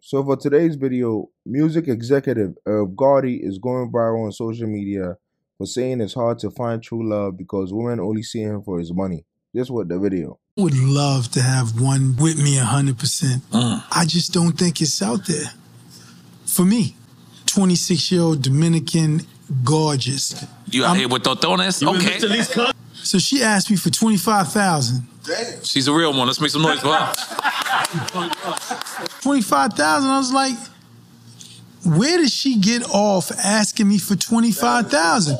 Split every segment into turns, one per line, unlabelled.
So for today's video, music executive Irv Gotti is going viral on social media for saying it's hard to find true love because women only see him for his money. Just what the video.
would love to have one with me 100%. Mm. I just don't think it's out there. For me, 26 year old Dominican, gorgeous.
You out
I'm-
here with Totones? Okay.
So she asked me for 25,000.
She's a real one. Let's make some noise for her.
25,000. I was like, where did she get off asking me for 25,000?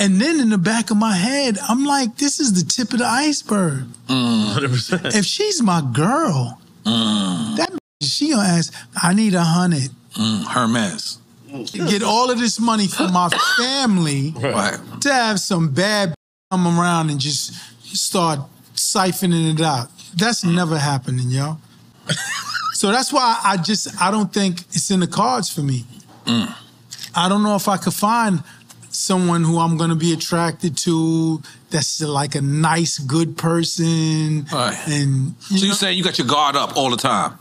And then in the back of my head, I'm like, this is the tip of the iceberg. If she's my girl, that she gonna ask, I need a hundred.
Mm, Hermes.
Get all of this money for my family
Right.
to have some bad come around and just start siphoning it out. That's never happening, yo. So that's why I just I don't think it's in the cards for me. Mm. I don't know if I could find someone who I'm gonna be attracted to that's like a nice, good person.
Right.
And
So
you,
you
know,
saying you got your guard up all the time?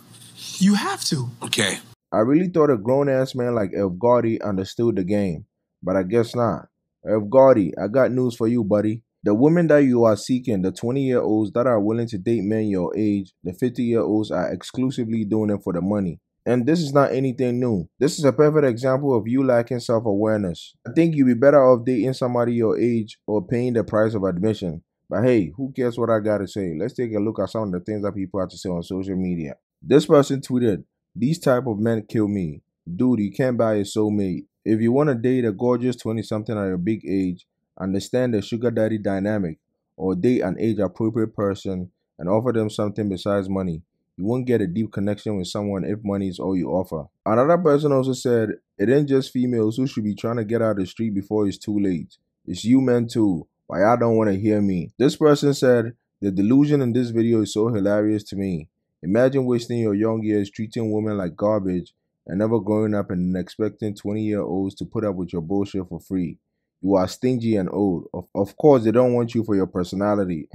you have to.
Okay.
I really thought a grown ass man like Irv Gotti understood the game, but I guess not. Irv Gotti, I got news for you, buddy. The women that you are seeking, the 20 year olds that are willing to date men your age, the 50 year olds are exclusively doing it for the money. And this is not anything new. This is a perfect example of you lacking self awareness. I think you'd be better off dating somebody your age or paying the price of admission. But hey, who cares what I gotta say? Let's take a look at some of the things that people have to say on social media. This person tweeted, These type of men kill me. Dude, you can't buy a soulmate. If you want to date a gorgeous 20 something at a big age, understand the sugar daddy dynamic, or date an age appropriate person and offer them something besides money. You won't get a deep connection with someone if money is all you offer. Another person also said, It ain't just females who should be trying to get out of the street before it's too late. It's you men too. Why y'all don't want to hear me? This person said, The delusion in this video is so hilarious to me. Imagine wasting your young years treating women like garbage and never growing up and expecting 20 year olds to put up with your bullshit for free. You are stingy and old. Of, of course, they don't want you for your personality.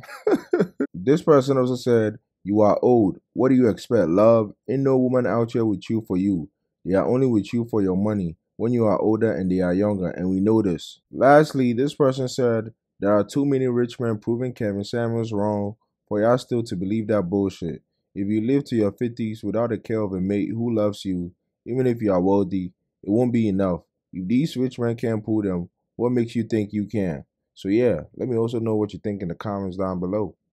this person also said, You are old. What do you expect? Love? Ain't no woman out here with you for you. They are only with you for your money when you are older and they are younger, and we know this. Lastly, this person said, There are too many rich men proving Kevin Samuels wrong for y'all still to believe that bullshit. If you live to your 50s without a care of a mate who loves you, even if you are wealthy, it won't be enough. If these rich men can't pull them, what makes you think you can? So yeah, let me also know what you think in the comments down below.